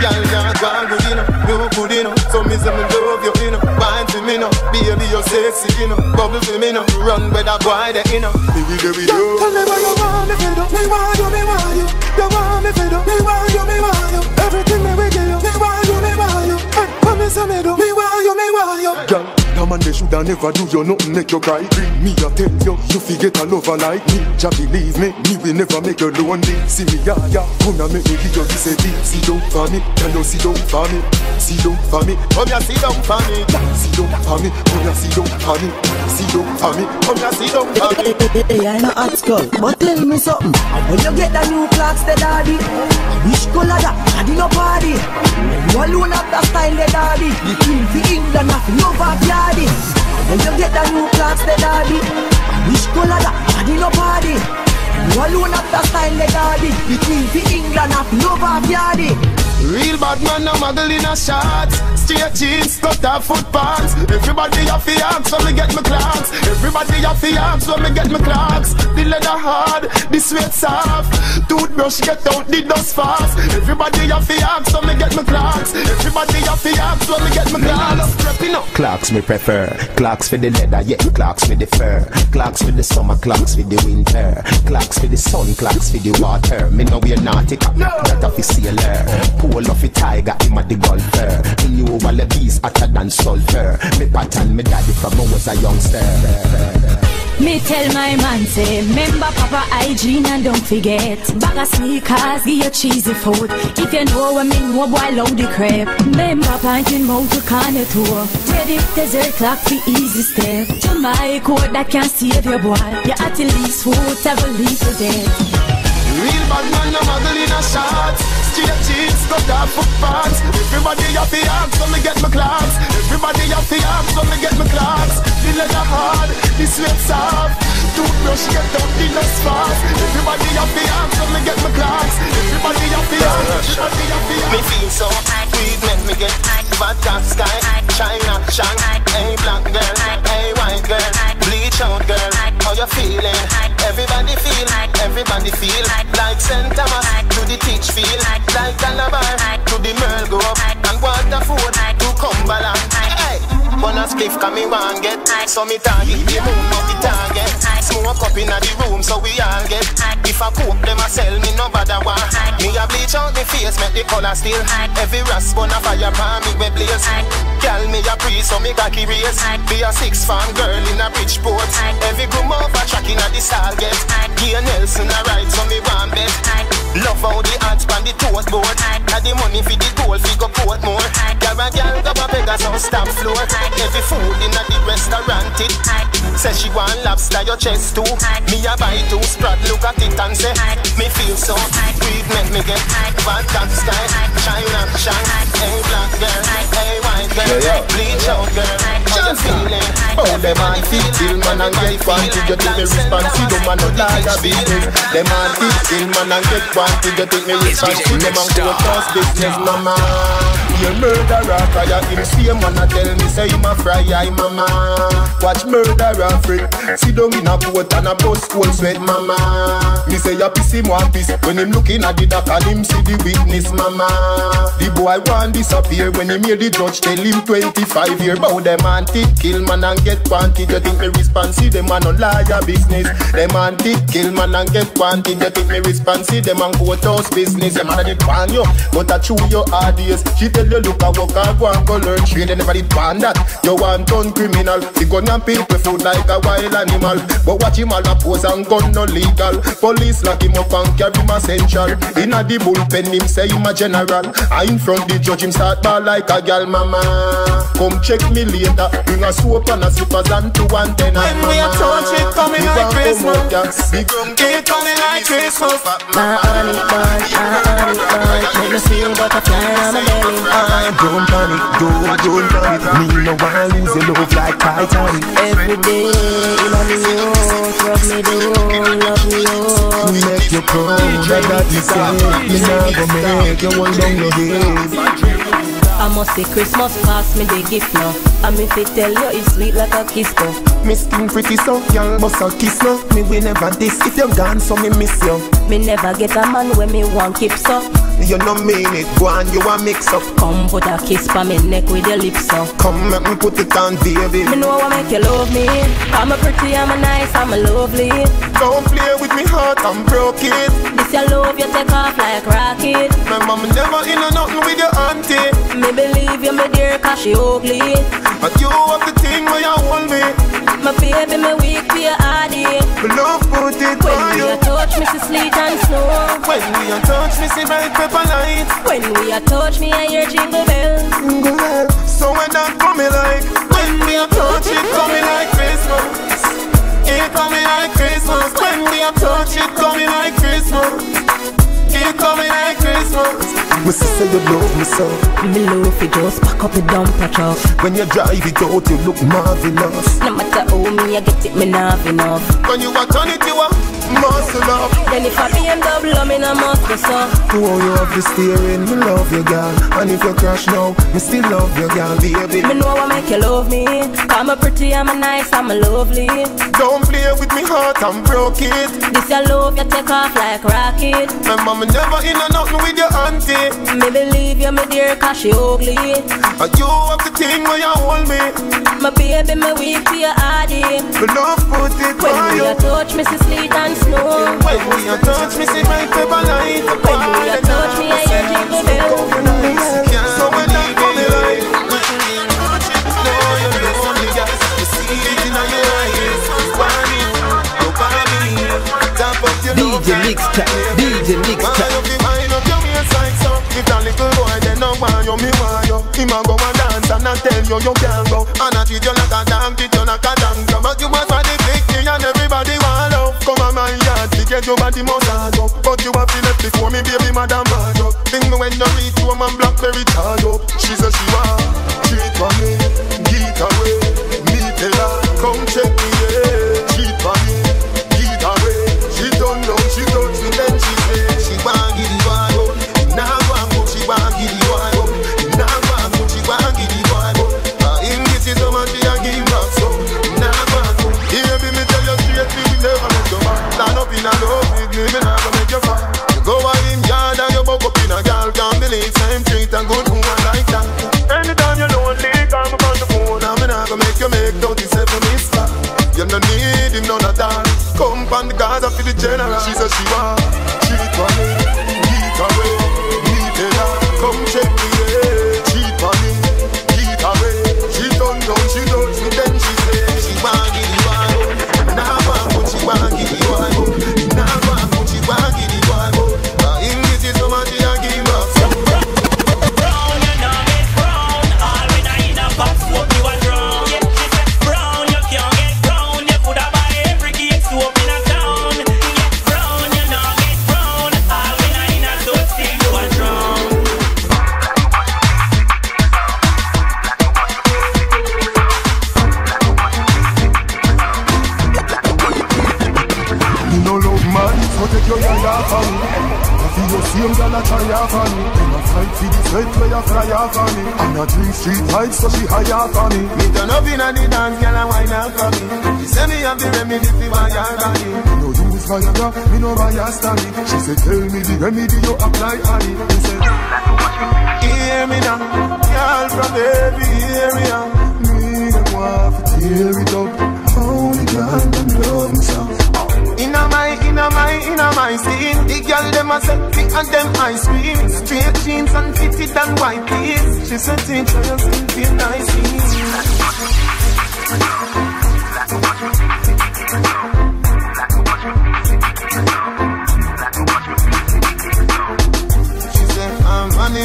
Girl, you're gone good enough, you good enough So me say me love you enough, wine for me now Baby, you're sexy enough, bubble for me now Run with that boy there enough Baby, there we Tell me what you want, me fed up. Me want you, me want you. You want me up. Me want you, me want you. Everything that we give Girl, man they shoulda never do you nothing make you cry. Me I tell you, you forget a lover like me. Jah believe me, me will never make you lonely. See me yeah yeah, and make me give you this a deep. See down for me, can you see down for me? See down for me, Come here sit down for me see down for me, come here see down for me, see down for me. Come here sit down for me Hey, I'm a hot skull, but tell me something. When you get the new Clarks, the daddy, which color that? Daddy no party. You alone have the style, the daddy. The king for England, nothing over yardy. When you get the new Clarks, the daddy, which color that? Daddy no party. You alone have the style, the daddy. Between The England, nothing over yardy. Real bad man, no muggle in a shorts Straight jeans, cut off foot pants Everybody have the axe when me get my Clarks Everybody have the axe when me get my Clarks The leather hard, the sweat soft Toothbrush get out the dust fast Everybody have the axe when me get my Clarks Everybody have the axe when me get my Clarks Prepping up Clarks me prefer. Clarks for the leather, yeah. Clarks for the fur. Clarks for the summer, Clarks for the winter. Clarks for the sun, Clarks for the water. Me know we're naughty, no. that a fi sailor. Pull off a tiger, him a the golfer. Me knew all the bees hotter than sulfur. Me pattern me daddy from I was a youngster. Me tell my man say, remember Papa hygiene and don't forget. Bag of sneakers, give you cheesy food. If you know what me know, boy, load the crap. Remember panting mouth to corner tour. Ready desert clock for easy step. To my code that can't save your boy. You at least food, have a little debt. Real bad man, no muggle in a shorts Straight jeans, cut off foot pants Everybody have the axe when me get my Clarks Everybody have the axe when me get my Clarks The leather hard, the sweat soft. Toothbrush get out the dust fast Everybody have the axe when me get my Clarks Everybody have the axe, everybody have the arms. Me feel so weed make me get vodka sky. China shine Bleach out girl, how you feeling? Everybody feel, everybody feel Like St. Thomas to the teach feel Like Calabar to the Merle go up And Waterford to Cumberland Hey, wanna spliff come me want get. So me target the moon of the target. Smoke up in the room so we all get. If I cook them I sell me no bother one Me a bleach out me face make the color still. Every rasp on a fire pan me we blaze. Girl me a pre so me cocky race. Be a six farm girl in a bridge Bridgeport Every groom over track in a the stall get. Gear Nelson a ride so me want bet Love how the hats pan the toast board Got the money for the gold fi go port more. Girl a girl go a beggar so stop float Every food in a the restaurant it Say she want lobster your chest too. Me a buy two sprat look at it and say Me feel so weed make me get Vodka style China shine Hey black girl Hey white girl Yeah, yeah. Bleach out girl you feeling? Oh, them man fit kill man and get quantity You think me responsive, them man no like a business Them man fit kill man and get quantity You think me responsive, them man go cause business Mama, you murderer. Fire him same man a tell me say him a fry eye mama. Watch murderer freak. Sit down in a boat and a bus cold sweat mama. Me say you piss him one piss When him looking at the dock and him see the witness mama. The boy want disappear. When him hear the judge tell him 25 year Bout them antic kill man and get quantity You think me responsive? Them man no liar business. Them antic kill man and get quantity You think me responsive? Them and go to house business. Them man a the pan you But I chew your ideas. She tell tell you look a walk and go and go learn trade. They never did want that. You want turn criminal. The gun and people food like a wild animal. But watch him all a pose and gun no legal. Police lock him up and carry him essential. In a the bullpen him say him a general. I in front the judge him start ball like a gal mama. Come check me later. Bring a soap and a slippers and two antenna. When we a touch it coming like Christmas. It coming like Christmas. My honey bun, my honey bun Make me feel butterfly on my belly I don't panic, don't, don't panic Me no want lose your love like Titanic Every day, in on the youth Rub me the roll, love me up Make you proud, that is say You not go make you hold down your head I must say Christmas past me the gift now And me fit tell you it's sweet like a kiss though Me skin pretty so, y'all must a kiss no Me we never this, if you're gone so me miss you Me never get a man when me want keep so You no mean it, go on you a mix up. Come put a kiss pa me neck with your lips up. Come make me put it on baby. Me know I make you love me. I'm a pretty, I'm a nice, I'm a lovely. Don't play with me heart, I'm broke it This your love, you take off like rocket. My mama never in a nothing with your auntie. Me believe you, me dear, cause she ugly. But you have the thing where you hold me. My baby, me weak for your Me love put it When on we you. touch me, see sleet and snow. When a touch me, see bright pepper light When we a touch me, I hear jingle bells. Jingle bell So when that coming like When we a touch it coming like Christmas. It coming like Christmas. When we a touch it coming like Christmas. It coming like Christmas. Me say you love me so Me love you, just pack up the dumper truck. When you drive it out you look marvelous. No matter how me, I get it, me not have enough When you a turn it you a muscle up. Then if I BMW, me no must be so. Oh you have the steering, me love you girl. And if you crash now, me still love you girl baby. Me know I make you love me. I'm a pretty, I'm a nice, I'm a lovely. Don't play with me heart, I'm broke it This your love, you take off like rocket. My mama never in a nothing with your auntie. Me believe you, me dear, cause she ugly. And you have the thing where you hold me. My baby, me weak for your hardy Me love put it When you a touch me, see sleet and snow When a touch me, see bright pepper light When a touch me, I jingle bells So when coming like Know you love me, You it in your eyes Why you If that little boy then no want you, me want you Him a go and dance and I tell you you can't go And I treat you like a damn, treat you like a dancer But you must your body must hard up. But you have to left before me baby madam bad up. Think when you reach home and blackberry charge up. She says she want, treat for me,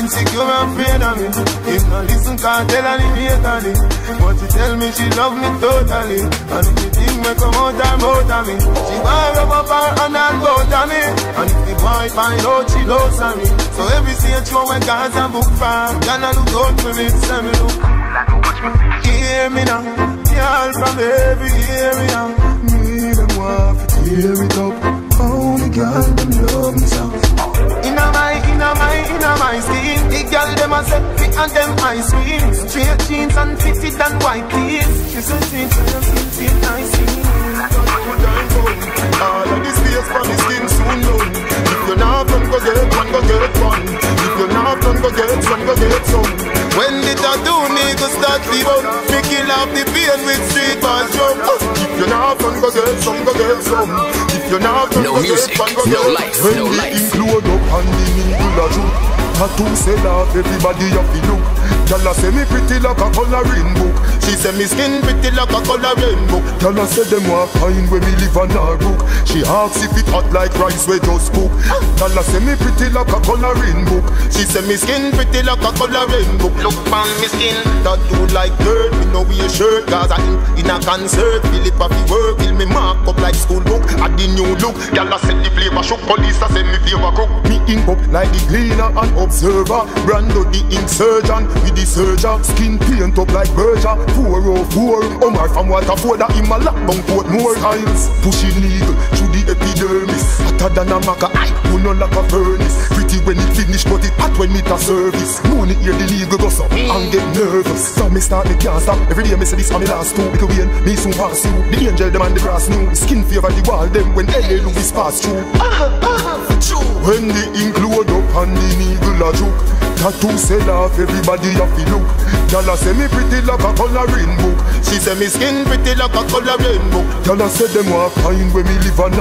insecure and afraid of me. If not listen, can't tell her the hate on it. But she tell me she love me totally. And if the thing may come out her mouth of me, she want rub up her hand and both of me. And if the boy find out she loves me, so every stage show when God's a book from, gonna look out for me, send me look. Hear me now, y'all from every area. Me them want to tear it up. Only girl them love me so. My, inna my, inna my skin. The girl them a say fit and them ice cream. Straight jeans and fitted and white tees She said she tell skin feel nice All of this for the skin soon done If you're not done, go get one, go get one. If you're not done, go get some, go get some. When the tattoo start bun Me kill off the pain with street ball drum If you're not done, go get some, go get some. If you're not done, No go music, get one, go no get life, When no the ink load up and the needle a droop Tattoo sell off, everybody have to look Girl a say me pretty like a coloring book. She say me skin pretty like a coloring book. Girl a say them want find where me live on her book. She asks if it hot like rice we just cook. Girl a say me pretty like a coloring book. She say me skin pretty like a coloring book. Look on me skin Tattoo like dirt. Me no wear shirt Cause I in, in a concert. Philip a fi work Till me mark up like school book. At the new look. Girl a say the flavor shook. Police a say me flavor cook Me ink up like the Gleaner and observer. Brando the ink surgeon with the surgeon. Skin paint up like Berger. 404 Omar from Waterford him a lockdown Portmore times Pushing through the epidermis. Hotter than a maca I who no like a furnace. Pretty when it finish but it hot when it a service. Money hear the legal go up and get nervous. So me start me can't stop. Every day me say this for me last two. Because when me soon pass you The angel them and the grass new. Skin favor the wall them when LA Lewis pass through. When the ink load up and the needle a joke Tattoo sell off, everybody have to look. A say me pretty like a coloring book. She say me skin pretty like a coloring book. A say them want find where me live on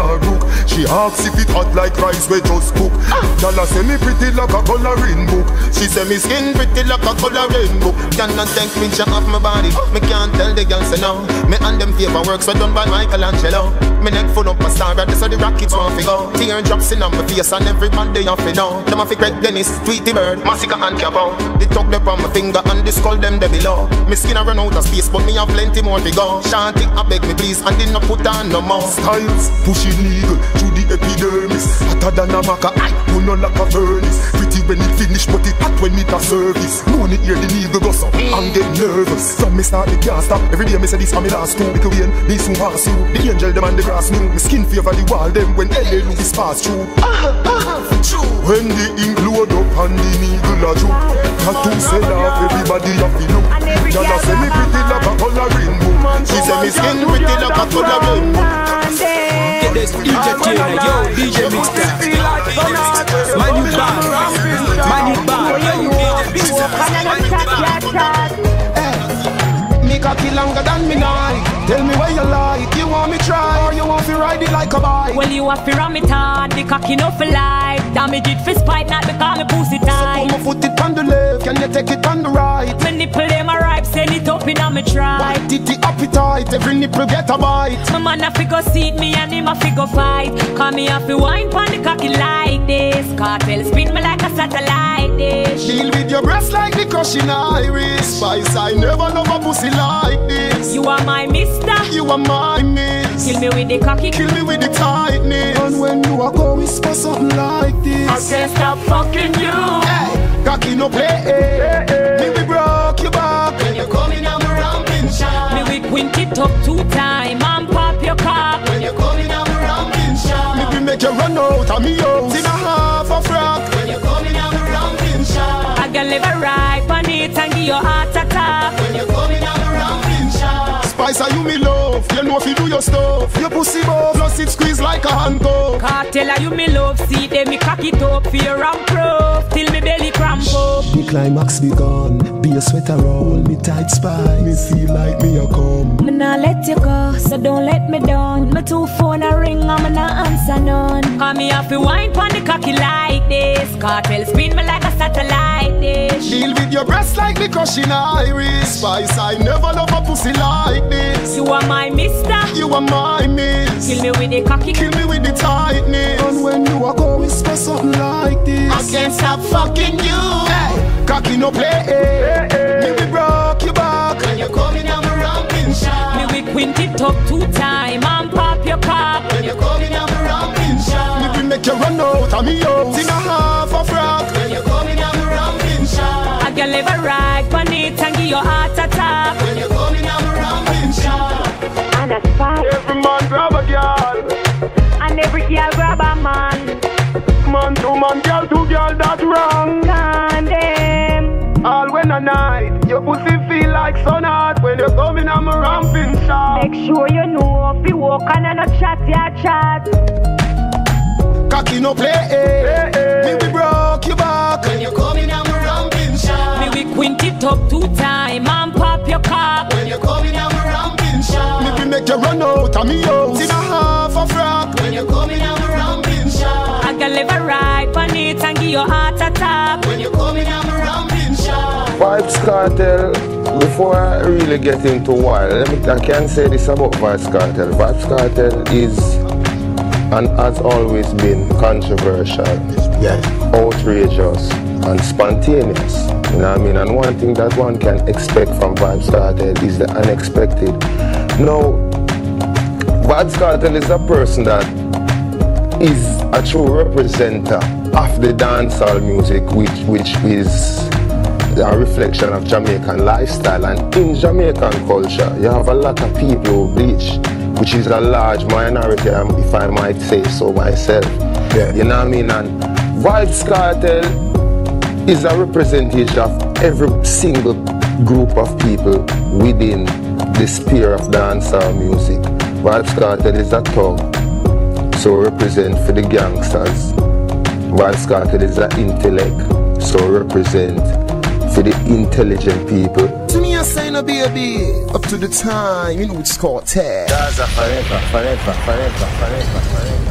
She asks if it hot like rice we just cook. Girl a say me pretty like a coloring book. She say me skin pretty like a coloring book. Cannot take picture of my body. Me can't tell the girl say no. Me and them paper works were done by Michelangelo. Me neck full up a star this how the rockets want to go. Teardrops in on my face and everybody off to know. Them a fi Greg Dennis, Tweety Bird, Massacre and Capo The tuck them on my finger and the skull them there below. Me skin a run out of space but me have plenty more to go. Shanty, I beg me please and did not put on no more. Styles pushing legal through the epidermis. Hotter than a maca, I who no like a furnace. Pretty when it finish but it hot when it a service. Money hear the needle go up and get nervous. From me start me can't stop Every day me say this for me last two Because when me soon pass you The angel them and the grass new. Me skin favor the wall them when LA Lewis pass through. When the ink load up and the needle a joke Tattoo sell off everybody have to look Girl a say me pretty like a coloring book. She say me skin pretty like a coloring book. Get this DJ Taylor, yo, DJ Mixta. My new band, my new band, yo, DJ Mixta. Me cocky longer than me night. Tell me where you like. You want me try or you want me ride it like a bike? Well, you have to ram it hard, the cocky no for life. Damage it for spite, not because me pussy tight. Put my foot it on the left, can you take it on the right? Me nipple them a ripe, send it up in a me try. White titty appetite, every nipple get a bite. My man a figure seat me and him a figure fight. Call me a fi wine pon the cocky like this. Kartel spin me like a satellite dish. Deal with your breast like the crushing iris. Spice, I never love a pussy like this. You are my mister. You are my miss. Kill me with the cocky. Kill me with the tightness. And when you are go whisper something like this. I can't stop fucking you. Hey, cocky no play. Hey, hey. Me we broke your back. When you coming on my ramping shot. Me we quint it up two time and pop your cock. When you coming on my ramping shot. Me we make you run out of me house in a half a frack. When you coming on my ramping shot. I can live a right on it and give you heart attack. When you coming on my ramping shot. Spice, are you me love? You know if you do your stuff. Your pussy buff, plus it squeeze like a handcuff. Kartel, are you me love? See them me cock it up for your ramp proof till me belly cramp up. up. The climax begun. Be a sweater roll, me tight spy. Me feel like me a come. Me nah let you go, so don't let me down. My two phone a ring, I'm not answer none. Call me off the wine pon the cocky like this. Kartel spin me like a satellite dish. Deal with your breasts like me crushing iris. Spice, I never love a pussy like this. You are my mister. You are my miss. Kill me with the cocky. Kill me with the tightness. And when you a go whisper something like this. I can't stop fucking you. Hey, cocky no play. Hey, hey. Me we broke your back. When you coming, I'm a ramping shot. Me we quint it up two time and pop your cock. When you coming, I'm a ramping shot. Me we make you run out of me out in a half a frock. When you coming, I'm a ramping shot. I can live a ride on it and give you heart attack. When you coming, I'm a ramping. And a spy. Every man grab a girl. And every girl grab a man. Man to man, girl to girl, that's wrong. Condemn. All when a night, your pussy feel like sun hot when you're coming, I'm a ramping shot. Make sure you know if you walk and a no chat, ya chat. Cocky no play, eh. Me we broke your back when you coming, I'm we quint it up two time and pop your cock. When you coming, I'm a ramping shot. Me we make you run out of me house in a half a frock. When you coming, I'm a ramping shot. I can live a ride on it and give you heart attack. When you coming, I'm a ramping shot. Vybz Kartel, before I really get into why, let me, I can say this about Vybz Kartel. Vybz Kartel is and has always been controversial, yeah. outrageous, and spontaneous. You know what I mean? And one thing that one can expect from Vybz Kartel is the unexpected. Now, Vybz Kartel is a person that is a true representative of the dancehall music, which which is a reflection of Jamaican lifestyle. And in Jamaican culture, you have a lot of people who bleach, which is a large minority, um, if I might say so myself. Yeah. You know what I mean? And Vybz Kartel is a representation of every single group of people within the sphere of dancehall music. Vybz Kartel is a thug, so represent for the gangsters. Vybz Kartel is an intellect, so represent for the intelligent people. To me, I say no baby. Up to the time, you know it's called tag. Gaza forever, forever, forever, forever, forever.